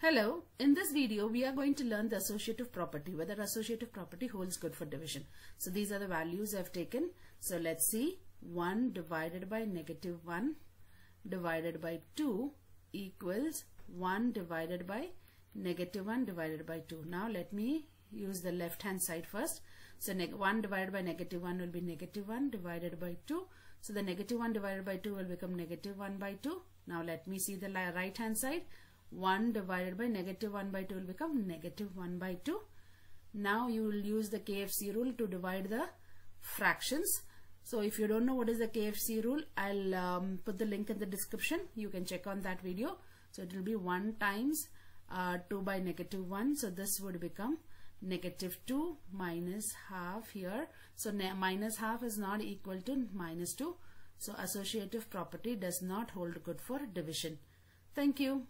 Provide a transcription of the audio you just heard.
Hello, in this video we are going to learn the associative property, whether associative property holds good for division. So these are the values I've taken. So let's see 1 divided by negative 1 divided by 2 equals 1 divided by negative 1 divided by 2. Now let me use the left hand side first. So 1 divided by negative 1 will be negative 1 divided by 2. So the negative 1 divided by 2 will become negative 1 by 2. Now let me see the right hand side. 1 divided by negative 1 by 2 will become negative 1 by 2. Now you will use the KFC rule to divide the fractions. So if you don't know what is the KFC rule, I'll um, put the link in the description. You can check on that video. So it will be 1 times uh, 2 by negative 1. So this would become negative 2 minus half here. So minus half is not equal to minus 2. So associative property does not hold good for division. Thank you.